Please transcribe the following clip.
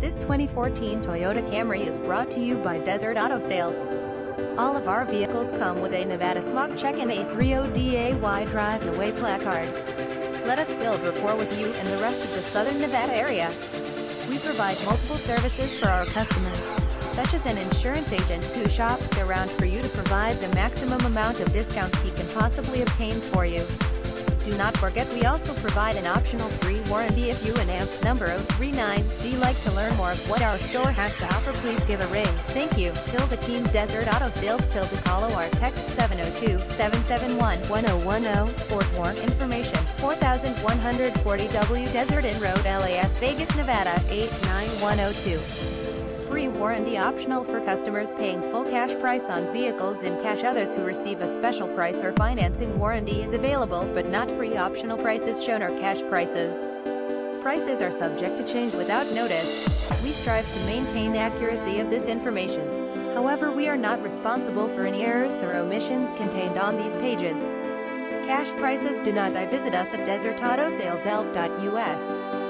This 2014 Toyota Camry is brought to you by Desert Auto Sales. All of our vehicles come with a Nevada Smog Check and a 30DAY Drive Away placard. Let us build rapport with you and the rest of the Southern Nevada area. We provide multiple services for our customers, such as an insurance agent who shops around for you to provide the maximum amount of discounts he can possibly obtain for you. Do not forget we also provide an optional free warranty if you and AMP number 039. Do you like to learn more of what our store has to offer please give a ring. Thank you. Tilde Team Desert Auto Sales Tilde call or text 702-771-1010 for more information. 4140 W Desert Inn Road LAS Vegas Nevada 89102 free warranty optional for customers paying full cash price on vehicles in cash others who receive a special price or financing warranty is available but not free optional prices shown are cash prices. Prices are subject to change without notice. We strive to maintain accuracy of this information. However, we are not responsible for any errors or omissions contained on these pages. Cash prices do not I visit us at desertautosaleslv.us.